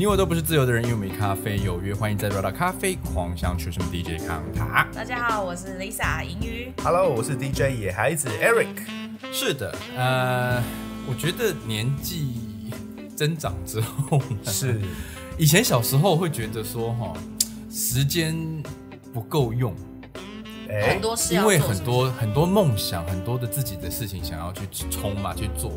你我都不是自由的人，因为我们与咖啡有约。欢迎再来到咖啡狂想曲什么 DJ 康塔。大家好，我是 Lisa 银鱼。Hello，我是 DJ 野孩子 Eric。是的，呃，我觉得年纪增长之后，是，以前小时候会觉得说哈，时间不够用，哎很，多事因为很多很多梦想，很多的自己的事情想要去冲嘛去做，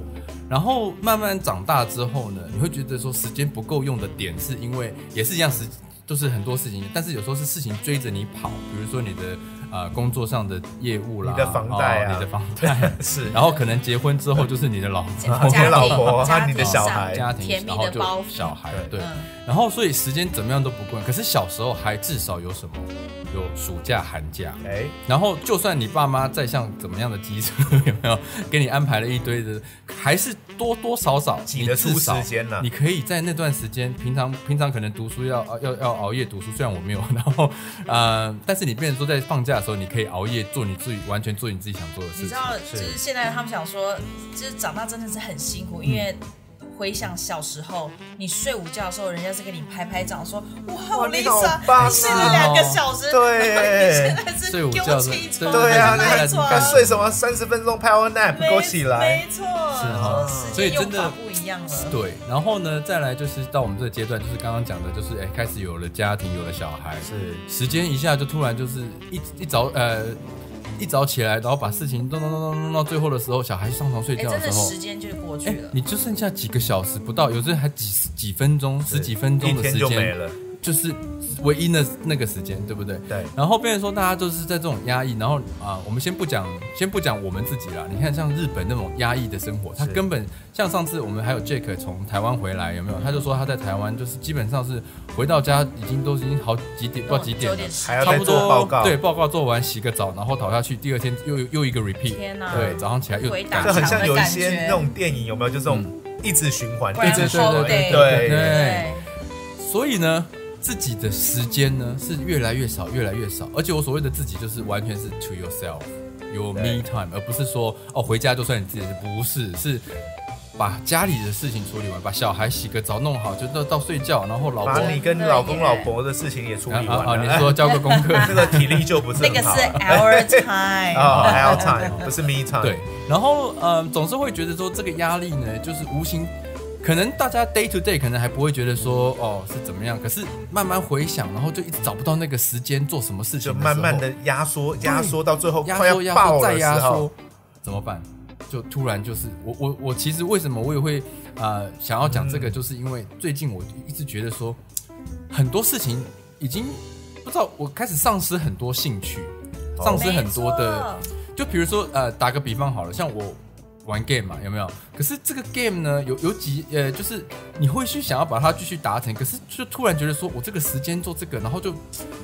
然后慢慢长大之后呢，你会觉得说时间不够用的点，是因为也是一样时，就是很多事情，但是有时候是事情追着你跑，比如说你的呃工作上的业务啦，你的房贷啊。哦你的房贷，是，然后可能结婚之后就是你的老婆。你的老婆和你的小孩家庭，甜蜜然后就的包袱小孩，对。对，嗯。然后所以时间怎么样都不够，可是小时候还至少有什么，有暑假、寒假，哎，然后就算你爸妈再像怎么样的机车，有没有？给你安排了一堆的，还是多多少少挤得出少时间呐你可以在那段时间，平常平常可能读书要呃要要熬夜读书，虽然我没有，然后呃，但是你变成说在放假的时候，你可以熬夜做你自己完全做你自己想做的事情。你知道，就是是现在他们想说，就是长大真的是很辛苦，因为回想小时候，你睡午觉的时候，人家是给你拍拍掌说：“哇，好 Lisa，棒你睡了两个小时。”对现在是 睡午给觉的我起床，对对啊，对你看对赖床，看睡什么三十分钟 power nap，给我起来。没错，是哈所以真的不一样了。对，然后呢，再来就是到我们这个阶段，就是刚刚讲的，就是哎，开始有了家庭，有了小孩，是，时间一下就突然就是一一早呃一早起来，然后把事情弄弄弄弄弄到最后的时候，小孩上床睡哎，觉的时候时，间就过去哎了，。你就剩下几个小时不到，有时候还几十几分钟、十几分钟的时间，就没了。就是唯一的那个时间，对不对？对，然后变成说大家都是在这种压抑，然后啊、我们先不讲，先不讲我们自己啦。你看像日本那种压抑的生活，他根本像上次我们还有 Jake 从台湾回来，有没有？他就说他在台湾就是基本上是回到家已经都已经好几点，不知道几点了还要再差不多做报告。对，报告做完洗个澡，然后倒下去，第二天又又一个 repeat，天哪对，早上起来又回打这很像有一些那种电影，有没有？就这种一直循环，对对对对对对对，所以呢，自己的时间呢是越来越少，越来越少。而且我所谓的自己，就是完全是 to yourself，有 me time，而不是说哦回家就算你自己的，不是，是把家里的事情处理完，把小孩洗个澡弄好，就到到睡觉，然后老婆把你跟老公老婆的事情也处理啊啊啊，完了。你说 交个功课，这个体力就不是 那个是 our time。our time 不是 me time。对，然后呃，总是会觉得说这个压力呢，就是无形，可能大家 day to day 可能还不会觉得说哦是怎么样，可是慢慢回想，然后就一直找不到那个时间做什么事情就慢慢的压缩，压缩到最后快要压缩压爆缩再的时候压缩，，怎么办？就突然就是我我我其实为什么我也会呃想要讲这嗯个，就是因为最近我一直觉得说很多事情已经不知道，我开始丧失很多兴趣，哦丧失很多的。就比如说，呃，打个比方好了，像我玩 game 嘛，有没有？可是这个 game 呢，有有几呃，就是你会去想要把它继续达成，可是就突然觉得说我这个时间做这个，然后就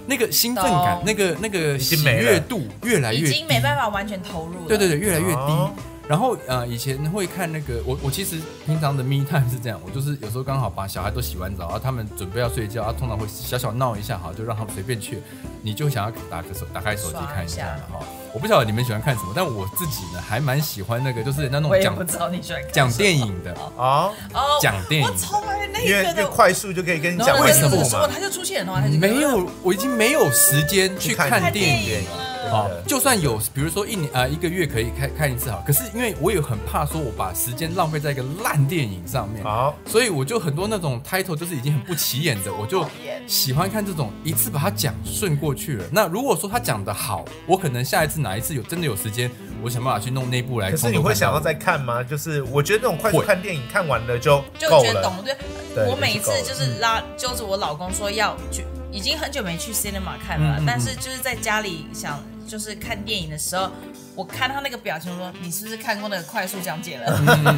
那个兴奋感，那个那个喜悦度越来越低，已经没办法完全投入了。对对对，越来越低。哦然后呃，以前会看那个，我我其实平常的 me time 是这样，我就是有时候刚好把小孩都洗完澡，然后他们准备要睡觉，啊，通常会小小闹一下，好，就让他们随便去，你就想要打个手打开手机看一下哈。我不晓得你们喜欢看什么，但我自己呢还蛮喜欢那个，就是人家那种讲我也不知道你喜欢看讲电影的，啊，哦，讲电影我超爱那因为因为个的。快速就可以跟你然后讲为什么他就出现的话，他就没有，我已经没有时间去看看电影。影好就算有，比如说一年啊、呃、一个月可以看看一次好，可是因为我也很怕说我把时间浪费在一个烂电影上面，好，所以我就很多那种 title 就是已经很不起眼的，我就喜欢看这种一次把它讲顺过去了。那如果说他讲的好，我可能下一次哪一次有真的有时间，我想办法去弄那部来。可是你会想要再看吗？就是我觉得那种快速看电影看完了就就够了。觉得懂，对对我每一次就是拉揪着我老公说要去，已经很久没去 cinema 看了，嗯嗯嗯但是就是在家里想就是看电影的时候，我看他那个表情，我说你是不是看过那个快速讲解了？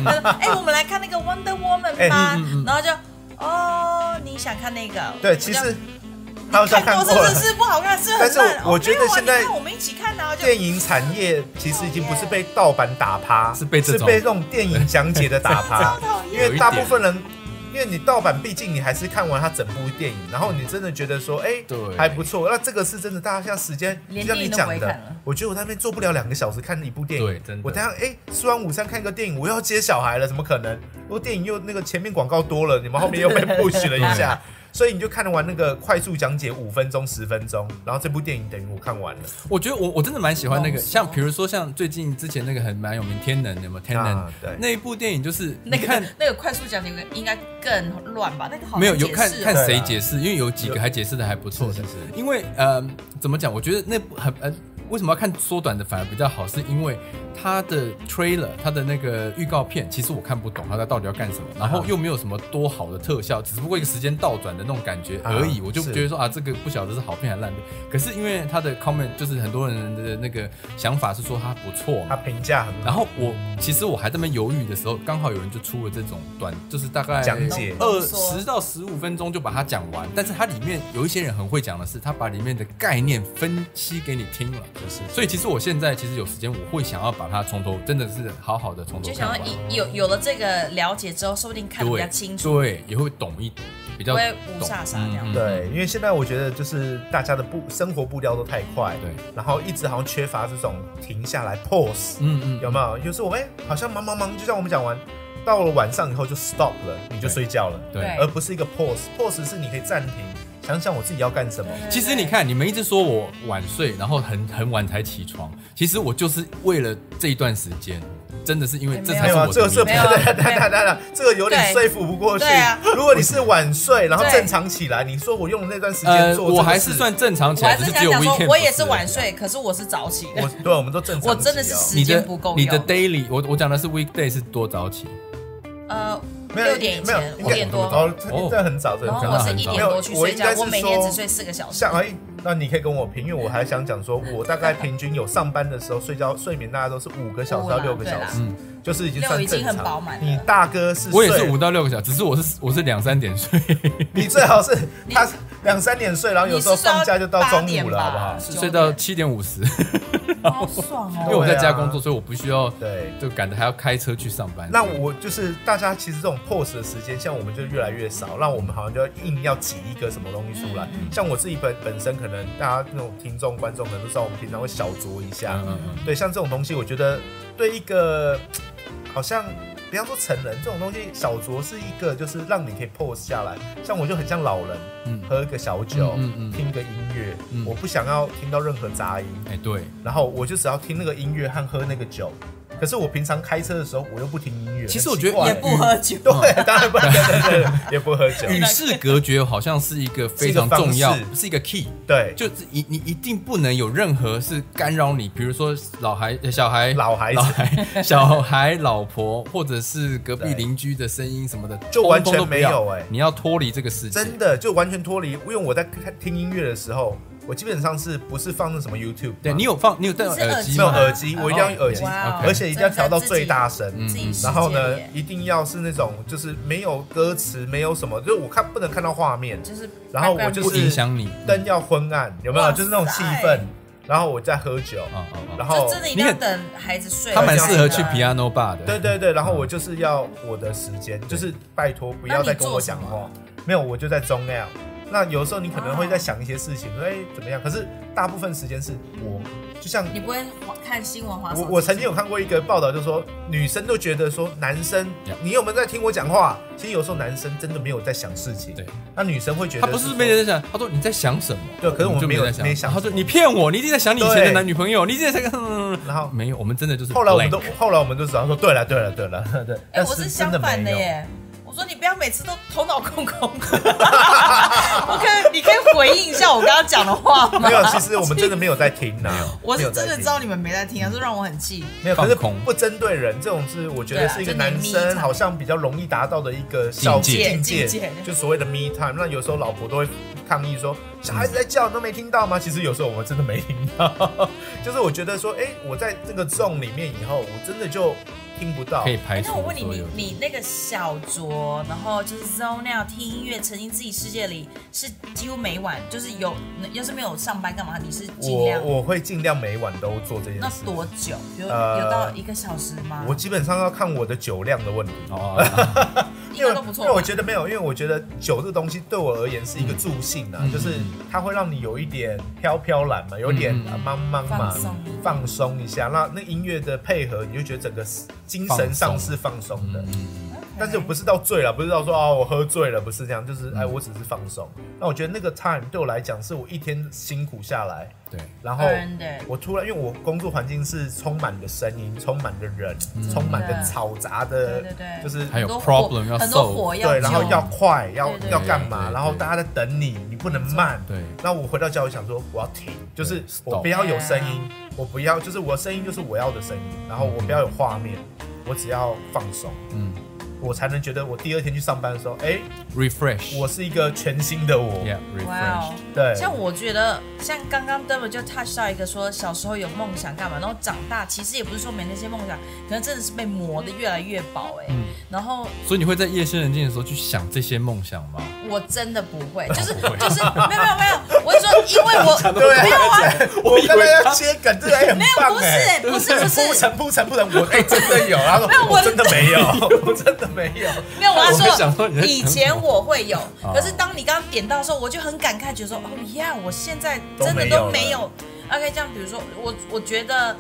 他说 哎、我们来看那个 Wonder Woman 哎吧，然后就哦，你想看那个？对，其实他好像看看过了是不。是不好看？是很但是烂。我觉得现在我们一起看啊，就电影产业其实已经不是被盗版打趴，是被这种是被这种电影讲解的打趴。因为大部分人，因为你盗版，毕竟你还是看完它整部电影，然后你真的觉得说，哎、对还不错。那这个是真的，大家像时间，就像连电影都你讲的我觉得我那边做不了两个小时看一部电影。对真的我等下哎、吃完午餐看一个电影，我又要接小孩了，怎么可能？如果电影又那个前面广告多了，你们后面又被 push 了一下，所以你就看完那个快速讲解五分钟、十分钟，然后这部电影等于我看完了。我觉得我我真的蛮喜欢那个，像比如说像最近之前那个很蛮有名《天能》有没有？《天能》啊对那一部电影就是那个那个快速讲解应该更乱吧？那个好没有有看看谁解释，因为有几个还解释的还不错的。是是是因为呃，怎么讲？我觉得那部很呃，为什么要看缩短的反而比较好？是因为它的 trailer，它的那个预告片，其实我看不懂它到底要干什么，然后又没有什么多好的特效，只不过一个时间倒转的那种感觉而已。啊我就觉得说啊，这个不晓得是好片还是烂片。可是因为它的 comment 就是很多人的那个想法是说它不错他。评价很，然后我其实我还在那边犹豫的时候，刚好有人就出了这种短，就是大概讲解二十到十五分钟就把它讲完。但是它里面有一些人很会讲的是，他把里面的概念分析给你听了。就是所以其实我现在其实有时间，我会想要把它从头，真的是好好的从头就想要。一有有了这个了解之后，说不定看得比较清楚，对，也会懂一点比较不会无懂煞煞这样。对，因为现在我觉得就是大家的步生活步调都太快，对，然后一直好像缺乏这种停下来 pause，嗯嗯，有没有？有时候我们哎好像忙忙忙，就像我们讲完，到了晚上以后就 stop 了，你就睡觉了，对对而不是一个 pause，pause 是你可以暂停，想想我自己要干什么。其实你看，你们一直说我晚睡，然后很很晚才起床，其实我就是为了这一段时间，真的是因为这才没有啊，是我这个有啊对对对对对，这个有点说服不过去啊。如果你是晚睡，然后正常起来，你说我用那段时间呃，做我还是算正常起来，我还是只是只有想讲 weekend 说，我也是晚睡，可是我是早起的我。对，我们都正常。我真的是时间不够你的 daily，我我讲的是 weekday 是多早起？呃，六点以没有前，应该五点多，哦，这哦这很早，这然后很早。我是一点多去睡觉没有我应该，是我每天说只睡四个小时。像哎，那你可以跟我评，因为我还想讲说，我大概平均有上班的时候睡觉睡眠大概都是五个小时到六个小时嗯，就是已经算六已经正常。很饱满了你大哥是我也是睡五到六个小时，只是我是我是两三点睡。你最好是 他两三点睡，然后有时候放假就到中午了，好不好吧？睡到七点五十，好爽 因为我哦！在家工作，所以我不需要对。就赶着还要开车去上班。那我就是大家其实这种 pose 的时间，像我们就越来越少，让我们好像就要硬要挤一个什么东西出来。嗯像我自己本本身可能大家那种听众观众可能都知道，我们平常会小酌一下。嗯嗯嗯，对，像这种东西，我觉得对一个好像不要说成人这种东西，小酌是一个就是让你可以 pose 下来。像我就很像老人，嗯。喝一个小酒，嗯嗯嗯。听个音乐，嗯。我不想要听到任何杂音，哎对，然后我就只要听那个音乐和喝那个酒。可是我平常开车的时候，我又不听音乐。其实我觉得也不喝酒，对，当然不，对对对，也不喝酒。与世隔绝好像是一个非常重要是一个方，式是一个 key。对，就是你你一定不能有任何是干扰你，比如说老孩、呃小孩、老孩子老孩、小孩、老婆，或者是隔壁邻居的声音什么的，就完全没有哎你要脱离这个世界。真的就完全脱离。因为我在看听音乐的时候，我基本上是不是放那什么 YouTube？对你有放，你有戴耳机没有吗？耳机，我一定要耳机，而且一定要调到最大声。然后呢，一定要是那种就是没有歌词，没有什么，就是我看不能看到画面，就是，然后我就是影响你。灯要昏暗，有没有？就是那种气氛。然后我在喝酒！然后就真的一定要等孩子睡他。蛮适合去 piano bar 的。对对对，然后我就是要我的时间，就是拜托不要再跟我讲话。没有，我就在中 L。那有时候你可能会在想一些事情，说哎怎么样？可是大部分时间是我，就像你不会看新闻我我曾经有看过一个报道，就说女生都觉得说男生你有没有在听我讲话？其实有时候男生真的没有在想事情，对，那女生会觉得他不是没人在想，他说你在想什么？对可是我们没有就在想，没想他说你骗我，你一定在想你以前的男女朋友，你一定在想。然后没有，我们真的就是后来我们都后来我们都知道说对了对了对了 对，哎，但我是真相反的没有。耶。我说你不要每次都头脑空空的，我可以，你可以回应一下我刚刚讲的话吗？没有，其实我们真的没有在听呐，我是真的知道你们没在听啊，这让我很气。没有，可是空不针对人，这种是我觉得是一个男生好像比较容易达到的一个小境界界境界就所谓的 me time。那有时候老婆都会抗议说，小孩子在叫你都没听到吗？其实有时候我们真的没听到，就是我觉得说，哎，我在这个 zone 里面以后，我真的就听不到可。以排除哎那我问你，你你那个小酌，然后就是 zone out 听音乐，沉浸自己世界里，是几乎每晚就是有，要是没有上班干嘛？你是尽我量我会尽量每晚都做这件那事。多久？有呃有到一个小时吗？我基本上要看我的酒量的问题。哦，应该都不错。因为我觉得没有，因为我觉得酒这个东西对我而言是一个助兴啊，嗯就是它会让你有一点飘飘然嘛，有点嗯嗯呃茫茫嘛放，松。放松一下。那那音乐的配合，你就觉得整个精神上是放松的。但是不是到醉了，不是到说啊我喝醉了，不是这样，就是哎我只是放松。那我觉得那个 time 对我来讲，是我一天辛苦下来，对，然后我突然因为我工作环境是充满的声音，充满的人，充满的嘈杂的，对对对。就是还有很多火 problem 要很多 solve 对，然后要快，要要干嘛，然后大家在等你，你不能慢。对。那我回到家，我想说我要停，就是我不要有声音，我不要，就是我的声音就是我要的声音，然后我不要有画面，我只要放松，嗯我才能觉得我第二天去上班的时候，哎，，refresh，我是一个全新的我。yeah 哇 refresh，哦！对，像我觉得，像刚刚 d e v 就 touch 到一个说，小时候有梦想干嘛，然后长大其实也不是说没那些梦想，可能真的是被磨得越来越薄哎、嗯然后所以你会在夜深人静的时候去想这些梦想吗？我真的不会，就是就是没有没有没有，我是说，因为我对没有啊，我刚才要以为他接梗，这个还很没有不是哎。不是不是铺陈铺陈铺陈，我哎真的有，他说没有我我真的没有，我真的没有。没有，我要说你以前我会有，哦可是当你刚刚点到的时候，我就很感慨，觉得说，哦呀，我现在真的都没有。OK，这样比如说，我我觉得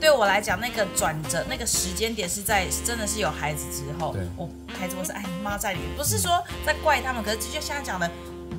对我来讲，那个转折那个时间点是在真的是有孩子之后对，我孩子我是哎你妈在里面，不是说在怪他们，可是就像他讲的。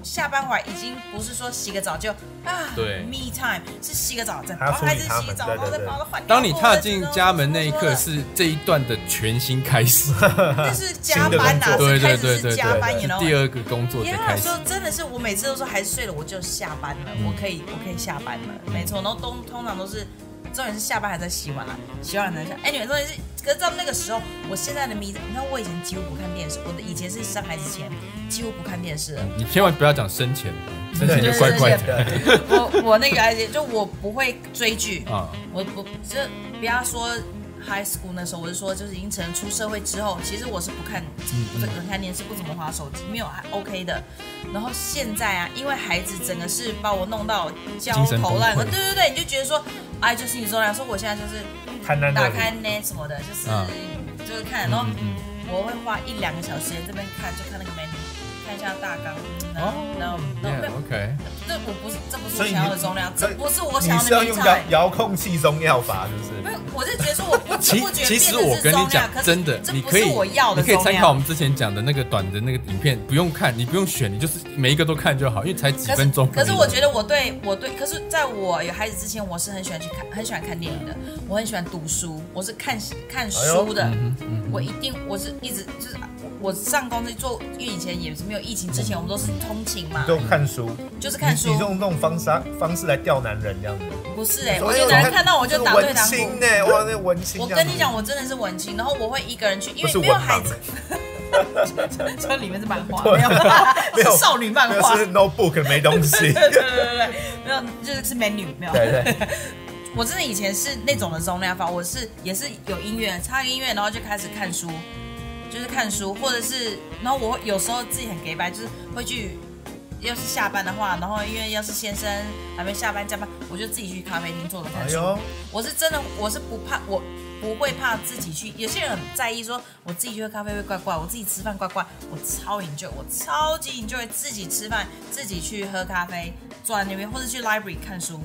下班回来已经不是说洗个澡就啊，对，me time 是洗个澡再帮孩子处理他洗澡，然后再帮他换。当你踏进家门那一刻，是这一段的全新开始。那是加班呐，新的工作是开对对对对始是加班，对，你第二个工作的呀，开始说。真的是，我每次都说孩子睡了我就下班了，嗯我可以我可以下班了，没错。然后通通常都是，重点是下班还在洗碗啊，洗完才下。哎，你们重点是，可是到那个时候，我现在的迷，你看我以前几乎不看电视，我的以前是生孩子前几乎不看电视了。你千万不要讲生前，生前就对怪怪的我我那个而且就我不会追剧，啊。我不就不要说 high school 那时候，我是说就是已经成出社会之后，其实我是不看不怎么看电视，不怎么划手机，没有还 OK 的。然后现在啊，因为孩子整个是把我弄到焦头烂额，对对对，你就觉得说，哎，就是你说来说，我现在就是打开 net 什么的，就是、嗯就是看，然后我会花一两个小时这边看，就看那个 menu，看一下大纲，然后然后 OK，这我不是，这不是我想要的重量，这不是我想要的是要用遥。遥控器中药法，是不是？没有，我是觉得说我不知 其不觉其实我跟你讲，可是真的，这不你可以是我要的你可以参考我们之前讲的那个短的那个影片，不用看，你不用选，你就是每一个都看就好，因为才几分钟。可是我觉得我对我对，可是在我有孩子之前，我是很喜欢去看，很喜欢看电影的，我很喜欢读书，我是看看书的。嗯哼嗯我一定，我是一直就是我上公司做，因为以前也是没有疫情之前，我们都是通勤嘛，都看书，就是看书。你，用这种方式方式来钓男人这样。子。不是哎、说我觉得男人看到我就打对文打鼓。青呢，哇，那文青。我跟你讲，，我真的是文青，然后我会一个人去，因为没有孩子，这里面是漫画，没有，没有。是少女漫画，那是 notebook 没东西。对对对对对，没有，就是是美女，没有。对对，我真的以前是那种的中量法，我是也是有音乐，插音乐，然后就开始看书，就是看书，或者是，然后我有时候自己很 gay 白，就是会去，要是下班的话，然后因为要是先生还没下班加班，我就自己去咖啡厅坐着看书。哎，我是真的，我是不怕，我不会怕自己去。有些人很在意说，我自己去喝咖啡会怪怪，我自己吃饭怪怪。我超 enjoy，我超级 enjoy 自己吃饭，自己去喝咖啡，坐在那边，或者去 library 看书。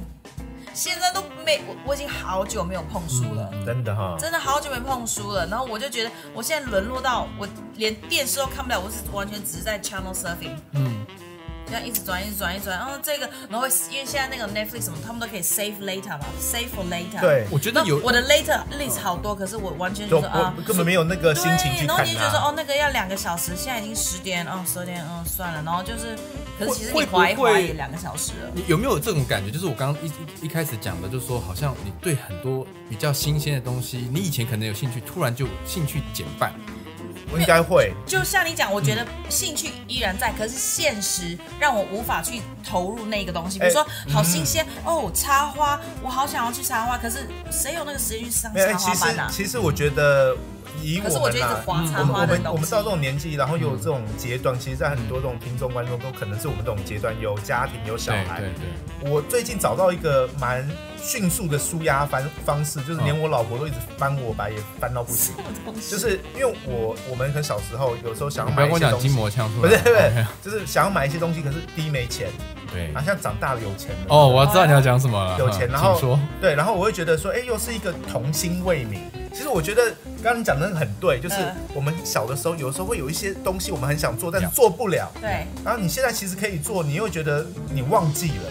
现在都没，我我已经好久没有碰书了。真的哈，真的好久没碰书了，然后我就觉得我现在沦落到我连电视都看不了，我是完全只是在 channel surfing，嗯，这样一直转，一直转，一直转，然后这个，然后会因为现在那个 Netflix 什么，他们都可以 save later 嘛，save for later。对，我觉得有我的 later list 好多，可是我完全就觉得啊，根本没有那个心情对，去然后看它。你就觉得说哦，那个要两个小时，现在已经十点，哦，十二点，嗯，算了，然后就是，可是其实你会不划一划会也两个小时了。你有没有这种感觉？就是我刚刚一一一开始讲的，就是说好像你对很多比较新鲜的东西，你以前可能有兴趣，突然就兴趣减半。应该会，就像你讲，我觉得兴趣依然在，可是现实让我无法去投入那个东西。比如说，好新鲜哦，插花，我好想要去插花，可是谁有那个时间去上。插其实花班啊？其实我觉得以可是我们啦，划插我们我花的东西。们我们到这种年纪，然后有这种阶段，其实，在很多这种听众观众都可能是我们这种阶段，有家庭有小孩。对对对，我最近找到一个蛮迅速的舒压方方式，就是连我老婆都一直翻我白眼，翻到不行。就是因为我我们可能小时候有时候想要你不要跟我讲筋买一些东西，膜枪出来。不是不是就是想要买一些东西，可是第一没钱，对好像长大了有钱了。哦，我知道你要讲什么了，有钱，嗯然后说，对，然后我会觉得说，哎，又是一个童心未泯。其实我觉得刚刚你讲的很对，就是嗯我们小的时候，有时候会有一些东西我们很想做，但是做不了。对，然后你现在其实可以做，你又觉得你忘记了，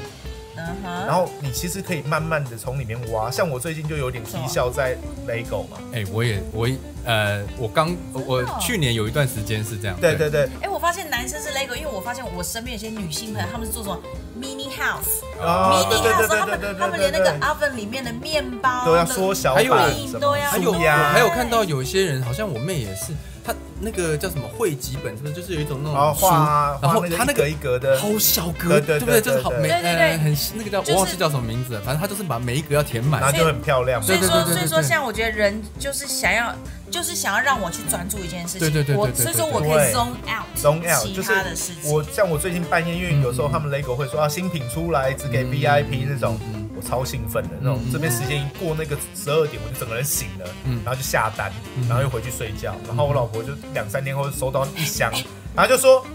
然后你其实可以慢慢的从里面挖。像我最近就有点踢笑在 LEGO 嘛，哎，我也我呃，我刚我哦。去年有一段时间是这样，对对。对，哎，我发现男生是 LEGO，因为我发现我身边有些女性朋友，他们是做什么 mini house。哦，对 mini 对 house，对对他们对对他们连那个，oven 里面的面包都要缩小还有版都要还有还有看到有一些人，好像我妹也是，她那个叫什么汇集本，是不是就是有一种那然后种书，画然后画那个一它那个格一格的，好小格，对对不对？就是好每对对很那个叫就是我忘记叫什么名字了，反正他就是把每一格要填满然后。就很漂亮。所以说，所以说，对像我觉得人就是想要，就是想要让我去专注一件事情。对对对对我对对所以说我可以 zone out zone out 其就是他的事情。我像我最近半夜，因为有时候他们 LEGO 会说啊新品出来只给嗯 VIP 那种嗯嗯，我超兴奋的那种嗯。这边时间一过那个十二点，我就整个人醒了嗯，然后就下单嗯，然后又回去睡觉。然后我老婆就两三天后收到一箱，然后就说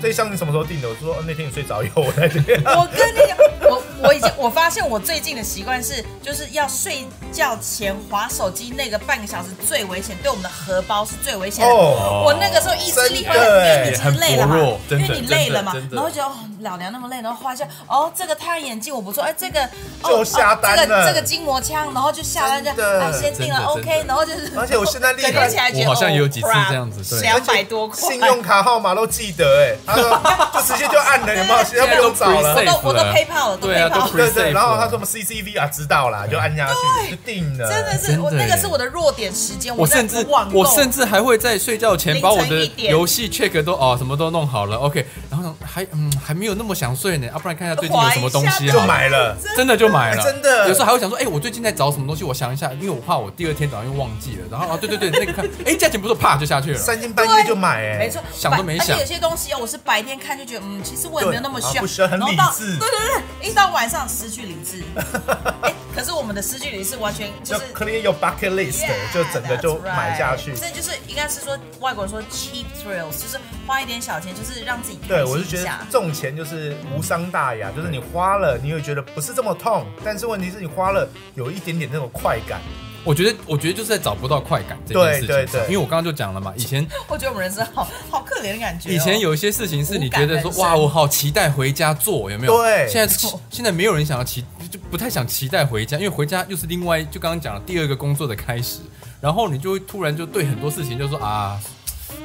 这一箱你什么时候订的？我说哦那天你睡着以后我在这边。我跟你讲，我我已经我发现我最近的习惯是，就是要睡觉前划手机那个半个小时最危险，对我们的荷包是最危险的。哦。我那个时候意志力会很，因为你其实累了嘛因为你累了嘛然后觉得哦老娘那么累，然后画一下哦这个太阳眼镜我不错，哎这个哦就下单哦这个这个筋膜枪，然后就下单就哎先定了 OK，然后就是而且我现在厉害隔天起来觉得我好像也有哦几次这样子对。两百多块，信用卡号码都记得哎，他说就直接就按了，有没有？现在不用找了我。都我都了 PayPal 了，对啊都了。对对，safe 然后他了说我们 CCV 啊，知道啦，就按下去就定了。真的是我那个是我的弱点时间，我甚至我甚至还会在睡觉前把我的游戏 check 都哦什么都弄好了，OK，然后呢还嗯还没有那么想睡呢，啊不然看一下最近有什么东西就买了。真的就买了，哎真的有时候还会想说，哎、我最近在找什么东西，我想一下，因为我怕我第二天早上又忘记了。然后啊，对对对，那个看，哎、价钱不错，啪就下去了。三更半夜就买哎，没错，想都没想而且有些东西哦，我是白天看就觉得，嗯，其实我也没有那么需要，然后到理智对对对，一到晚上失去理智。哎，可是我们的失去理智完全就。是 clear your bucket list，Yeah，就整个就买下去。这就是应该是说外国人说 cheap thrills，就是花一点小钱，就是让自己开对，我是觉得。这种钱就是无伤大雅，就是你花了，你会觉得不是这么痛，但是问题是你花了有一点点那种快感。我觉得，我觉得就是在找不到快感这件事情上。对对对因为我刚刚就讲了嘛，以前 我觉得我们人生好好可怜的感觉哦。以前有一些事情是你觉得说哇，我好期待回家做，有没有？对现在现在没有人想要期，就不太想期待回家，因为回家又是另外就刚刚讲了第二个工作的开始，然后你就会突然就对很多事情就说啊，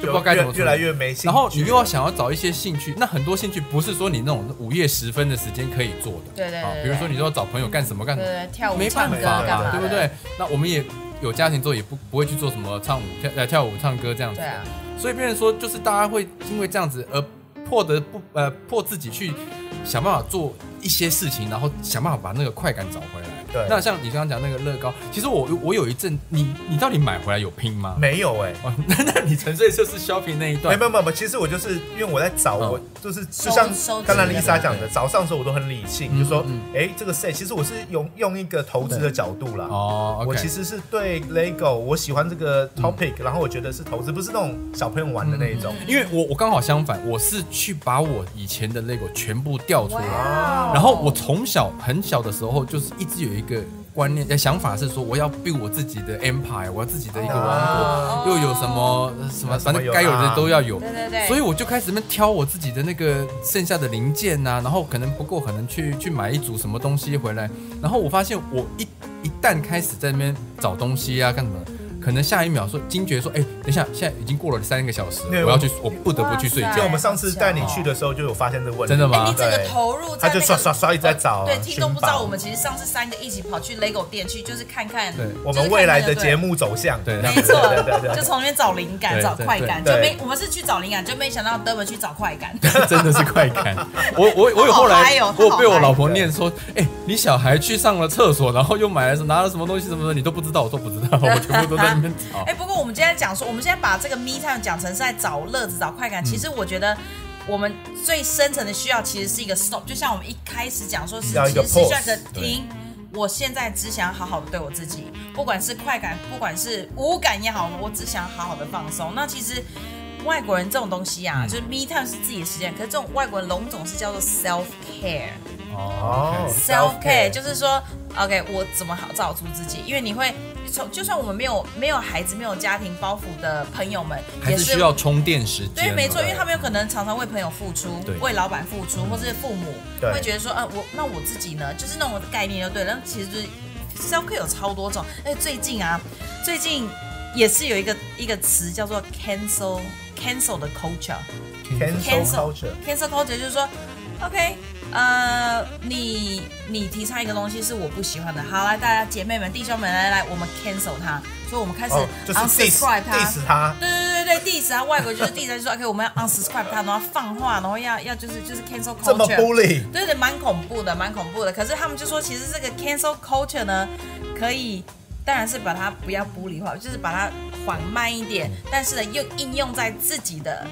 就不知道该怎么处理越越来越没兴趣。然后你又要想要找一些兴趣，那很多兴趣不是说你那种午夜时分的时间可以做的，啊对对对对比如说你说找朋友干什么干什么，对对跳舞没办唱歌法嘛，干嘛对不对？那我们也有家庭之后，也不不会去做什么唱舞、跳呃跳舞、唱歌这样子对，啊，所以变成说，就是大家会因为这样子而迫得不呃迫自己去想办法做一些事情，然后想办法把那个快感找回来。对。那像你刚刚讲那个乐高，其实我我有一阵，你你到底买回来有拼吗？没有哎、哦，那那你纯粹就是 shopping 那一没段没有没有，其实我就是因为我在找，嗯我就是就像刚才的 Lisa 讲的，早上的时候我都很理性，嗯就说嗯，哎，这个 set 其实我是用用一个投资的角度啦。哦我其实是对 LEGO，我喜欢这个 topic，、然后我觉得是投资，不是那种小朋友玩的那一种。因为我我刚好相反，我是去把我以前的 LEGO 全部调出来，哇然后我从小很小的时候就是一直有一个观念的想法是说，我要 build 我自己的 empire，我要自己的一个王啊。国，又有什么呃什么，反正该有的都要有。对对对，所以我就开始那边挑我自己的那个剩下的零件呐、然后可能不够，可能去去买一组什么东西回来，然后我发现我一一旦开始在那边找东西啊干什么的，可能下一秒说惊觉说，哎、等一下，现在已经过了三个小时，对我要去，我不得不去睡哇塞觉就我。们上次带你去的时候就有发现这个问题，真的吗哎，你整个投入在他就刷刷刷一直在找啊对，听众不知道，我们其实上次三个一起跑去 LEGO 店去，就是看看，对我们未来的节目走向。对没错对对对，就从那边找灵感、找快感，对对就没我们是去找灵感，就没想到德文去找快感。真的是快感。我我我有后来我被我老婆念说，哎、你小孩去上了厕所，然后又买了拿了什么东西什么的，你都不知道。我都不知道，我全部都在 哎、。不过我们今天讲说，我们现在把这个 me time 讲成是在找乐子、找快嗯感。其实我觉得。我们最深层的需要其实是一个 stop，就像我们一开始讲说是，其实是需要 pause，一个停。我现在只想好好的对我自己，不管是快感，不管是无感也好，我只想好好的放松。那其实外国人这种东西啊，嗯就是 me time 是自己的时间，可是这种外国人笼总是叫做 self care。哦 self care 就是说，OK，我怎么好照顾自己？因为你会从，就算我们没有没有孩子、没有家庭包袱的朋友们，也还是需要充电时间。对，没错，因为他们有可能常常为朋友付出，为老板付出，或是父母会觉得说，啊，我那我自己呢，就是那种概念就对了。那其实就是 self care 有超多种，哎，最近啊，最近也是有一个一个词叫做 cancel cancel 的 culture。cancel cancel culture，cancel culture 就是说，OK，呃，你你提倡一个东西是我不喜欢的，好来，大家姐妹们、弟兄们，来来，我们 cancel 它，所以我们开始 unsubscribe 它。diss 他，对对对对，diss 啊，外国就是 diss，就说 OK，我们要 unsubscribe 它，然后放话，然后要要就是就是 cancel culture。bully，对对，蛮恐怖的，蛮恐怖的。可是他们就说，其实这个 cancel culture 呢，可以，当然是把它不要玻璃化，就是把它缓慢一点，但是呢，又应用在自己的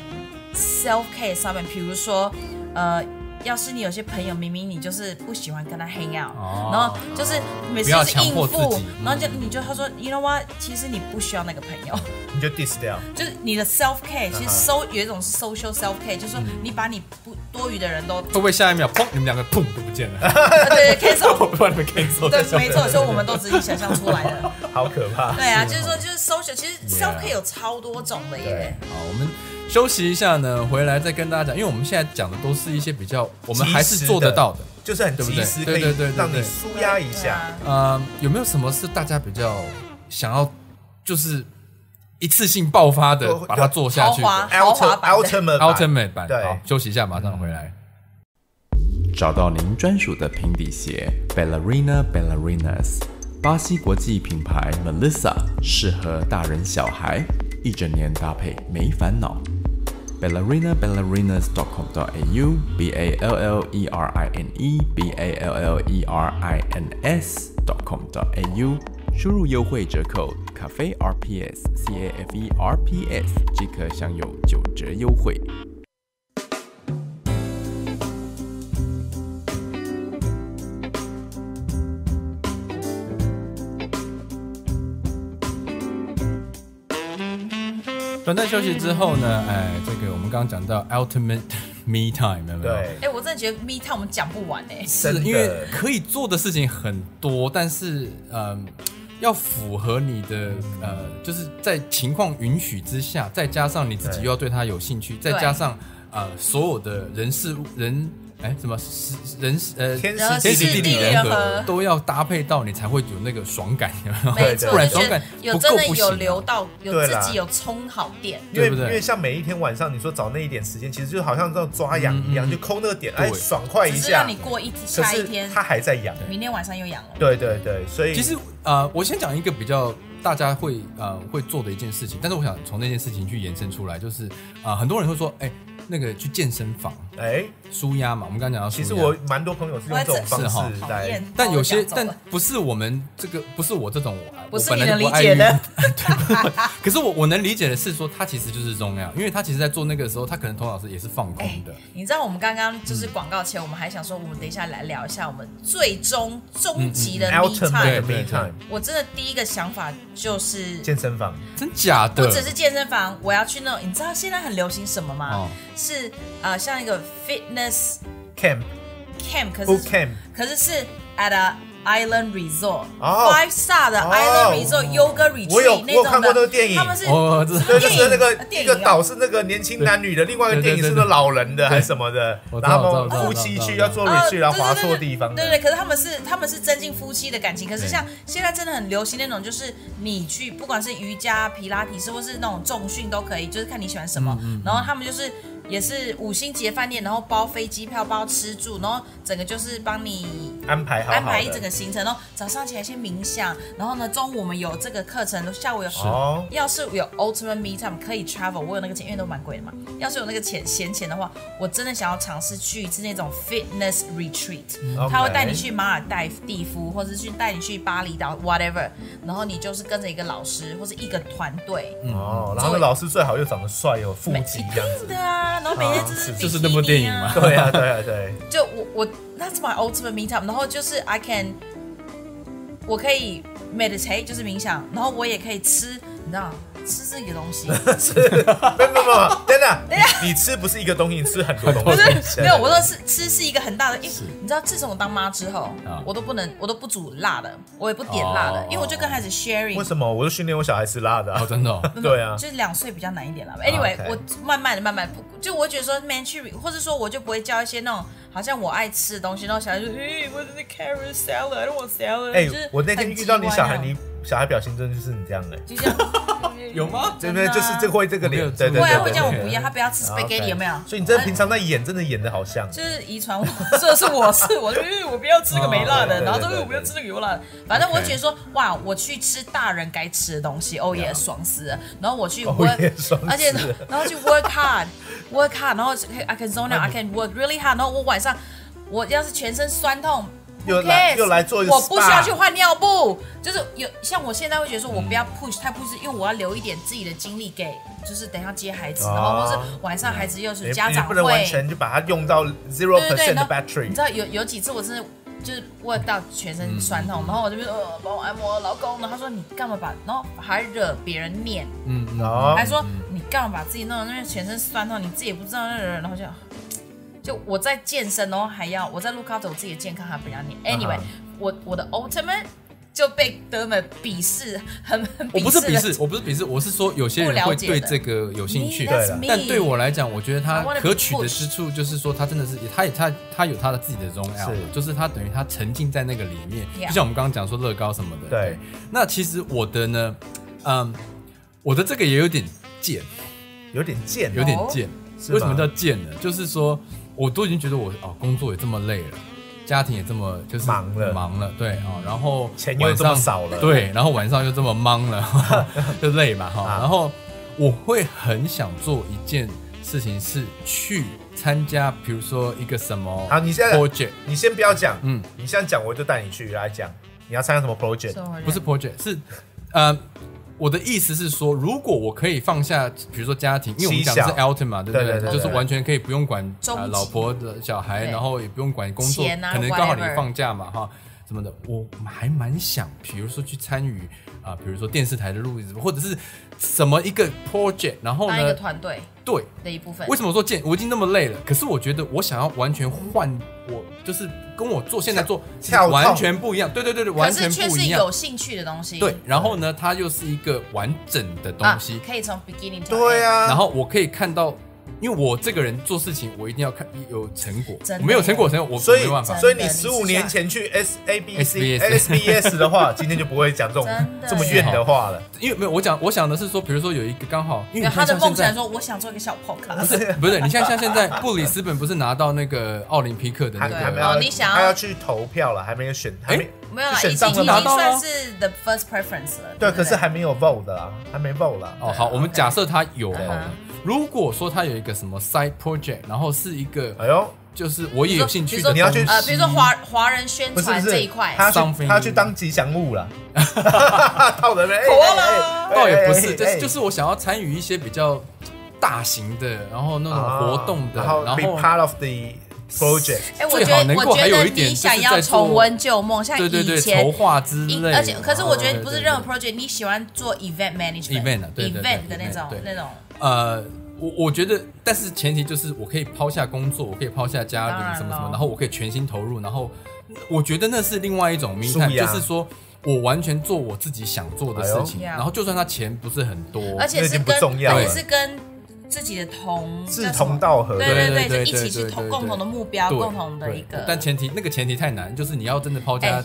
self care 上面。比如说，呃，要是你有些朋友，明明你就是不喜欢跟他 hang out，、哦然后就是每次都是应付，然后就你就他说，you know what，其实你不需要那个朋友。你就 diss 掉，就是你的 self care，其实嗯哼 so 有一种是 social self care，就是说你把你不多余的人都会不会下一秒砰，你们两个砰都不见了？对对 cancel，我把你们 cancel 对在，没错，所以我们都自己想象出来的。好可怕。对啊，就是说，就是 social，其实 self care 有超多种的耶。好，我们休息一下呢，回来再跟大家讲，因为我们现在讲的都是一些比较我们还是做得到的。就是很对不对及时，可以对对对对让你舒压一下。对啊呃，有没有什么是大家比较想要，就是一次性爆发的把它做下去的豪华豪华 Ultimate 版的 Ultimate 版？对好，休息一下，马上回来。找到您专属的平底鞋，Ballerina Ballerinas，巴西国际品牌 Melissa，适合大人小孩，一整年搭配没烦恼。Ballerina ballerinas dot com dot a u B A L L E R I N E B A L L E R I N S.com.au，输入优惠折扣 cafe RPS C A F E R P S 即可享有九折优惠。短暂休息之后呢，哎，这个我们刚刚讲到 Ultimate Me Time 有没有？对，哎，我真的觉得 me time 我们讲不完哎。是因为可以做的事情很多，但是嗯、要符合你的呃，就是在情况允许之下，再加上你自己又要对它有兴趣，再加上呃所有的人事物人哎什么时人呃天时地利天时地利人和都要搭配到，你才会有那个爽感，不然爽感不有真的够不行啊有流到，有自己有充好电。因为对不对因为像每一天晚上，你说找那一点时间，其实就好像这种抓痒一样，就抠那个点，哎，对爽快一下只是让你。过一可是下一天，它还在痒。明天晚上又痒了。对对对，所以其实呃，我先讲一个比较大家会呃会做的一件事情，但是我想从那件事情去延伸出来，就是啊、呃很多人会说，哎、那个去健身房哎，舒压嘛，我们刚刚讲到舒压，其实我蛮多朋友是用这种方式来，但有些但不是我们这个不是我这种，不是你能理解的。对，可是我我能理解的是说，他其实就是重量，因为他其实在做那个时候，他可能头脑是也是放空的，你知道我们刚刚就是广告前，我们还想说，我们等一下来聊一下我们最终终极的 me ultimate time。time 我真的第一个想法就是，健身房，真假的？不只是健身房，我要去那种，你知道现在很流行什么吗？哦。是呃，像一个 fitness camp camp，可是 camp 可是是 at a island resort，哦。Five star 的哦。Island Resort、Yoga Retreat 那种我有看过那个的，电影。他们是哦我知道对，就是那个一个岛是那个年轻男女的，另外一个电影是那老人的还是什么的然后夫妻去要做呃 retreat，然后滑对对对错地方，对对，可是他们是他们是增进夫妻的感情，可是像现在真的很流行那种，就是你去不管是瑜伽、皮拉提斯或是那种重训都可以，就是看你喜欢什么。嗯。然后他们就是也是五星级的饭店，然后包飞机票、包吃住，然后整个就是帮你安排好好安排一整。个行程，然后早上起来先冥想，然后呢中午我们有这个课程，下午有哦，要是有 ultimate me time 可以 travel，我有那个钱，因为都蛮贵的嘛。要是有那个钱闲钱的话，我真的想要尝试去一次那种 fitness retreat，、他会带你去马尔代蒂夫，或者是带你去巴厘岛 whatever，然后你就是跟着一个老师或者一个团队。哦，然后那老师最好又长得帅，有腹肌这样子。对啊，然后每天就是、就是那部电影嘛。对啊，对啊，对，就我我 that's my ultimate me time，然后就是 I can，我可以 meditate 就是冥想，然后我也可以吃，你知道吃这个东西，没有没有没有，等等，你你吃不是一个东西，你吃很多东不西。是没有，我说是吃是一个很大的，因为是你知道，自从我当妈之后啊，我都不能，我都不煮辣的，我也不点辣的哦，因为我就跟孩子 sharing 为。什么？我就训练我小孩吃辣的啊哦，。真的哦，对啊，就是两岁比较难一点啦。Anyway，、OK 我慢慢的、慢慢地不，就我会觉得说，man 去，或者说我就不会教一些那种好像我爱吃的东西，然后小孩就，诶、我的 carrot salad，I don't want salad。哎就是，我那天遇到你小孩，你小孩表情真的就是你这样的，就这样 有吗？这边就是这会这个脸，对对会啊，对对会叫我对。不要，他不要吃 spaghetti 有没有？所以你真的平常在演，真的演的好像。就是遗传我，这是我是我，呃我不要吃那个没辣的，哦对对对然后说对对呃我不要吃那个有辣的，反正我觉得说，哇，我去吃大人该吃的东西，哦耶，爽死了。然后我去哦 work，耶爽死了而且然后去 work hard，work hard，然后 I can zone out，I can work really hard，然后我晚上我要是全身酸痛。又 cares？又来做一个我不需要去换尿布，就是有像我现在会觉得说，我不要 push 太 push，因为我要留一点自己的精力给，就是等一下接孩子，然后或是晚上孩子又是家长会不能完会，全就把它用到 zero，percent 的 battery 你知。道有有几次我真的就是 work 到全身酸痛，然后我这边呃帮我按摩，老公，然后他说你干嘛把，然后还惹别人念，嗯嗯，哦还说你干嘛把自己弄得那边全身酸痛，你自己也不知道那人，然后就。就我在健身，然后还要我在 look after 我自己的健康，还不要你。Anyway，、我我的 ultimate 就被德们鄙视，很很我不是鄙的视，我不是鄙视，我是说有些人会对这个有兴趣。对了但对我来讲，我觉得他可取的之处就是说，他真的是他也他他有他的自己的 zone out，就是他等于他沉浸在那个里面。就像我们刚刚讲说乐高什么的。对，那其实我的呢，嗯，我的这个也有点贱，有点贱，有点贱。为什么叫贱呢？就是说，我都已经觉得我哦，工作也这么累了。家庭也这么就是忙了忙了，对哦，然后钱又这么少了对，然后晚上又这么忙了，就累嘛哈。啊然后我会很想做一件事情，是去参加，比如说一个什么好，你现在 project，你先不要讲，嗯，你现在讲我就带你去来讲，你要参加什么 project？不是 project，是呃，我的意思是说，如果我可以放下，比如说家庭，因为我们讲的是妻小。Alton 嘛，对不对？对对就是完全可以不用管呃老婆的小孩，然后也不用管工作，啊可能刚好你放假嘛哈什么的，我还蛮想，比如说去参与啊、比如说电视台的录制，或者是什么一个 project，然后当一个呢，团队对，的一部分。为什么说健我已经那么累了？可是我觉得我想要完全换，我就是跟我做现在做完全不一样，对对对对，可完全不一样。有兴趣的东西。对，然后呢，它又是一个完整的东啊西，，可以从 beginning 对啊，然后我可以看到，因为我这个人做事情，我一定要看有成果真，的我没有成果，成果我所以没办法。所以你十五年前去 S A B C SBS S B S 的话，今天就不会讲这种这么怨的话了。因为没有我讲，我想的是说，比如说有一个刚好，因为他的梦想说，我想做一个小 podcast。不是不是，你像像现在布里斯本不是拿到那个奥林匹克的那个，哦你想要他要去投票了，还没有选，还没没有啦，是已经已经选上了吗拿到了算是 the first preference 了。对，不可是还没有 vote 的啦，还没 vote 啦。哦好，我们假设他有好嗯了。如果说他有一个什么 side project，然后是一个哎呦，就是我也有兴趣的你要去呃，比如说华华人宣传这一块，他要去 Something 他去当吉祥物了，套的人，哎 口啊。哎啦哎倒也不是，哎就是就是我想要参与一些比较大型的，然后那种活动的，啊然后 be 后 part of the project。哎，我最觉得好能够还我觉得有一点就是你想要重温旧梦，像对对对以前筹划之类的，而且，可是我觉得哦不是任何 project，你喜欢做 event management、event 啊对对对 event 的那种那种，呃，我我觉得，但是前提就是我可以抛下工作，我可以抛下家庭什么什么，然后我可以全心投入，然后我觉得那是另外一种迷探，素养就是说我完全做我自己想做的事情，哎然后就算他钱不是很多，而且那已经不是跟重要了。而且是跟自己的同志同道合，对对对一起去对对对。同共同的目标，共同的一个。但前提那个前提太难，就是你要真的抛家哎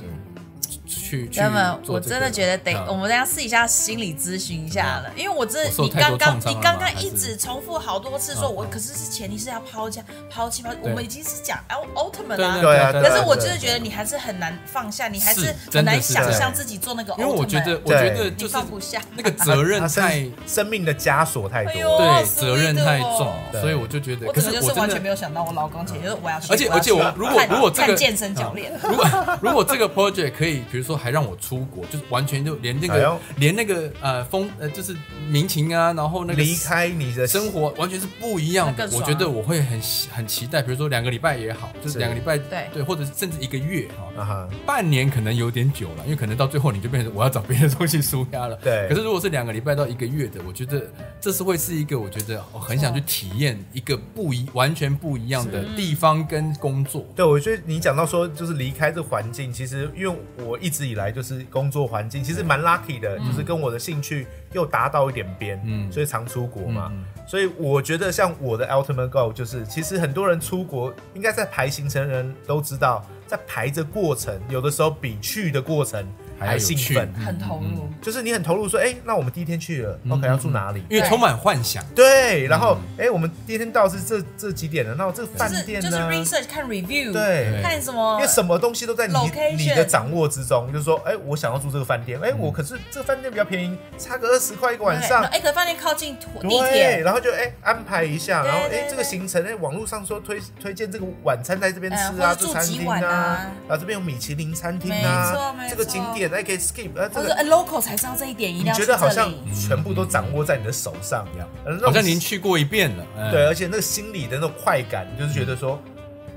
去去那么做这个我真的觉得得，嗯我们等一下试一下心理咨询一下了，因为我真的我你刚刚你刚刚一直重复好多次说嗯我，可是是前提是要抛下抛弃抛，我们已经是讲 ultimate 对啦。对啊对可是我对真的觉得你还是很难放下，你还是是真的很难想象自己做那个 ultimate。因为我觉得我觉得就是放不下。那个责任他太生生命的枷锁太多哎。对责任太重所以我就觉得，可我真的就是是我真的完全没有想到我老公前就是我要去，而且而且我如果如果这个看健身教练，如果如果这个 project 可以，比如说还让我出国，就是完全就连那个、哎连那个呃风呃就是民情啊，然后那个离开你的生活完全是不一样的我觉得我会很很期待，比如说两个礼拜也好，就是是两个礼拜对对，或者甚至一个月哈，啊哈，半年可能有点久了，因为可能到最后你就变成我要找别的东西舒压了。对可是如果是两个礼拜到一个月的，我觉得这是会是一个我觉得我很想去体验一个不一完全不一样的地方跟工作。对，我觉得你讲到说就是离开这环境，其实因为我一直以来就是工作环境，其实蛮 lucky 的，就是跟我的兴趣又达到一点边，嗯。所以常出国嘛。嗯所以我觉得像我的 ultimate goal 就是，其实很多人出国应该在排行程的人都知道，在排这过程，有的时候比去的过程还兴奋，很投入。就是你很投入说，哎、那我们第一天去了、嗯 o k 要住哪里？因为充满幻想。对，然后哎、我们第一天到是这这几点了，那我这个饭店呢？就是 research 看 review，对。看什么因为什么东西都在你你的掌握之中，就是说，哎、我想要住这个饭店，哎、我可是这个饭店比较便宜，差个二十块一个晚上，哎，可饭店靠近地对，铁，然后就哎、安排一下，然后哎、这个行程哎、网络上说推推荐这个晚餐在这边吃啊，呃或者这餐厅住几晚啊。啊，然后这边有米其林餐厅啊，这个景点哎可以 skip，呃，这个 local 才知道这一点，一定要去觉得好像。全部都掌握在你的手上一样，好像您去过一遍了，嗯对，而且那个心里的那种快感，就是觉得说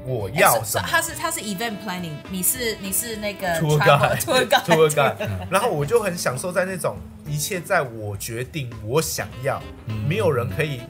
我哎要什么。他是他是 event planning，你是你是那个 tour guide tour guide tour guide，然后我就很享受在那种一切在我决定，我想要，没有人可以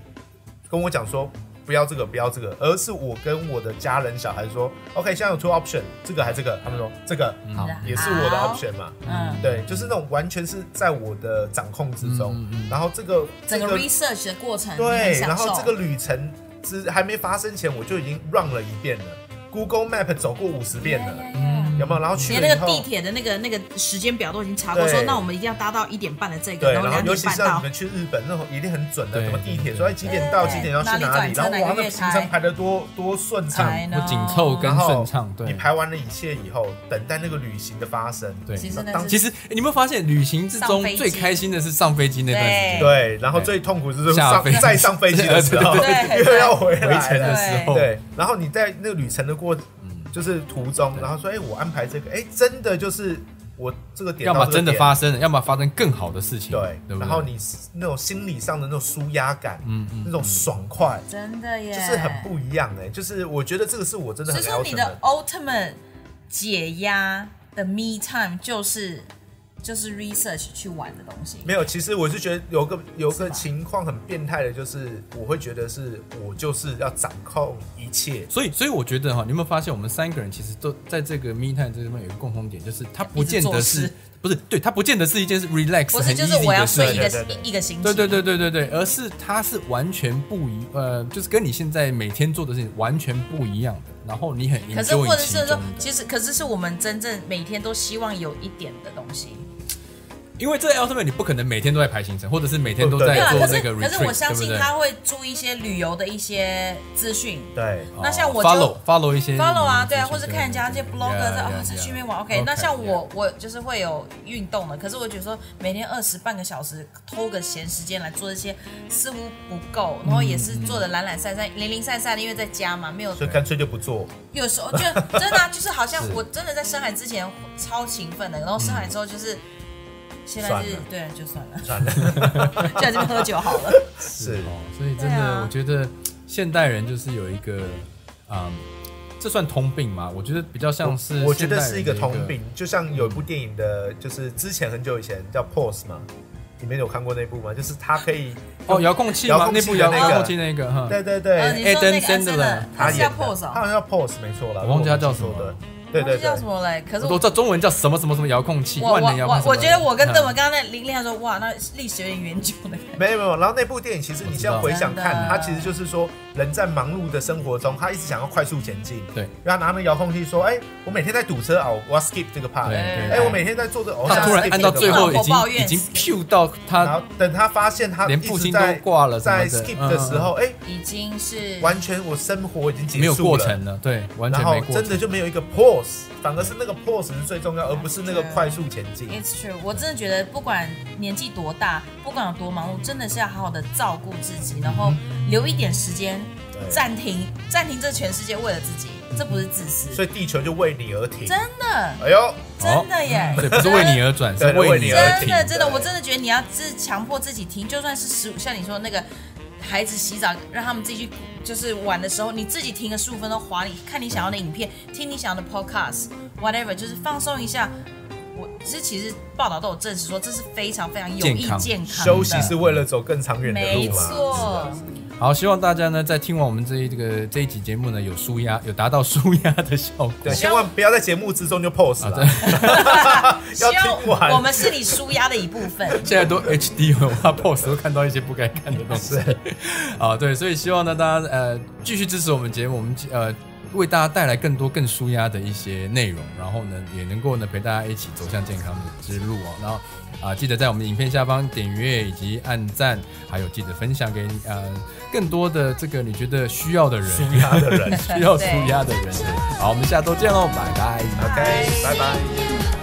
跟我讲说不要这个不要这个，而是我跟我的家人小孩说，OK，现在有 two option，这个还这个，他们说这个好嗯，也是我的 option 嘛，嗯，对，就是那种完全是在我的掌控之中。然后这个整个 research 的过程，对，然后这个旅程之还没发生前，我就已经 run 了一遍了，Google Map 走过五十遍了，嗯有没有？然后去连了以后，那个地铁的那个那个时间表都已经查过，对。说那我们一定要搭到一点半的这个，对，然后两尤点半到。其是像你们去日本那种一定很准的，对什么地铁说哎几点到对几点要去哪里哪里，转车哪个月然后哇那个行程台排的多多顺畅，紧凑跟然后顺畅，对。你。排完了一切以后，等待那个旅行的发生，对，其实那当是其实你有没有发现，旅行之中上飞机最开心的是上飞机那段时间，对，然后最痛苦就是上下飞机。再上飞机的时候，对对又要回来回程的了。时候，对，然后你在那个旅程的过，嗯就是途中，然后说，哎，我安排这个，哎，真的就是我这个点要么真的发生了，要么发生更好的事情，对？然后你那种心理上的那种舒压感，嗯嗯那种爽快，真的耶，就是很不一样哎，就是我觉得这个是我真的很所以说你的。ultimate 解压的 me time 就是就是 research 去玩的东西。没有，其实我是觉得有个有个情况很变态的，就是我会觉得是我就是要掌控一切，所以，所以我觉得哈，你有没有发现，我们三个人其实都在这个 me time 这边有一个共同点，就是它不见得是不是对，它不见得是一件是 relax 不是，很就是 easy 我要的事情睡一个对对对一个星期。对对对对对对，而是它是完全不一，呃，就是跟你现在每天做的事情完全不一样的，然后你很可是或者是说其实可是是我们真正每天都希望有一点的东西。因为这个 ultimate 你不可能每天都在排行程，或者是每天都对对啊，在做可是那个 retreat，可是我相信他会注一些旅游的一些资讯。对，那像我就 follow follow 一些 follow 啊，嗯对啊，或者看人家这些 blogger 在啊在去那边玩，OK。那像我我就是会有运动的，可是我觉得说每天二十半个小时偷个闲时间来做这些似乎不够，然后也是做的懒懒散散、零零散散的，因为在家嘛，没有所以干脆就不做。有时候就真的、啊、就是好像 我真的在深海之前超勤奋的，然后深海之后就是。现在是算了。对，就算了，算了，就在这边喝酒好了。是。哦，所以真的，啊。我觉得现代人就是有一个，嗯，这算通病吗？我觉得比较像是，我觉得是一个通病，就像有一部电影的，就是之前很久以前叫 Pose 嘛，你们有看过那部吗？就是它可以哦，遥控器吗？遥控那部遥器的那个。控器那个哈，对对呃，对，你说那个 Adam 安森的 Sandler，，他是叫演 pose 哦，他好像叫 Pose 没错了，我忘记他叫什么如果我没记错的。对对对叫什，么嘞？可是我都知道中文叫什么什么什么遥控器，我我万能遥控器。我我觉得我跟邓文嗯刚刚那林亮说，哇，那历史有点远。久的。没有没有。然后那部电影其实你现在回想看，它其实就是说人在忙碌的生活中，他一直想要快速前进，对，然后拿那遥控器说，哎，我每天在堵车啊，我要 skip 这个 part，哎，我每天在做这他突然按到这个最后已经已经 Q 到他然后等他发现他连一父亲都直在挂了在 skip 的时候，哎，已经是完全我生活已经结束了，没有过程了，对，完全然后没过程，真的就没有一个 pause，反而是那个 pause 是最重要，而不是那个快速前进。It's true，我真的觉得不管年纪多大，不管有多忙碌，真的是要好好的照顾自己，然后留一点时间对暂停，暂停这全世界为了自己，这不是自私，所以地球就为你而停。真的。哎呦，真的耶。对，不是为你而转，是为你而停。真的真的，我真的觉得你要自强迫自己停，就算是十五，像你说那个孩子洗澡，让他们自己去就是玩的时候，你自己停个十五分钟，划你看你想要的影片，听你想要的 podcast，whatever，就是放松一下。我其实其实报道都有证实说，这是非常非常有益健康健康的。休息是为了走更长远的没路嘛。错，好，希望大家呢在听完我们这一这个这一集节目呢，有舒压，有达到舒压的效果。对，千万不要在节目之中就 pose 啊，了，希 要听完我。们是你舒压的一部分。现在都 HD 了，我怕 pose 都看到一些不该看的东西。啊，对，所以希望呢，大家呃继续支持我们节目，我们呃为大家带来更多更舒压的一些内容，然后呢，也能够呢陪大家一起走向健康的之路哦。然后啊、记得在我们影片下方点阅以及按赞，还有记得分享给呃更多的这个你觉得需要的人，舒压的人需要舒压的人。好，我们下周见喽，拜拜。，OK，拜拜。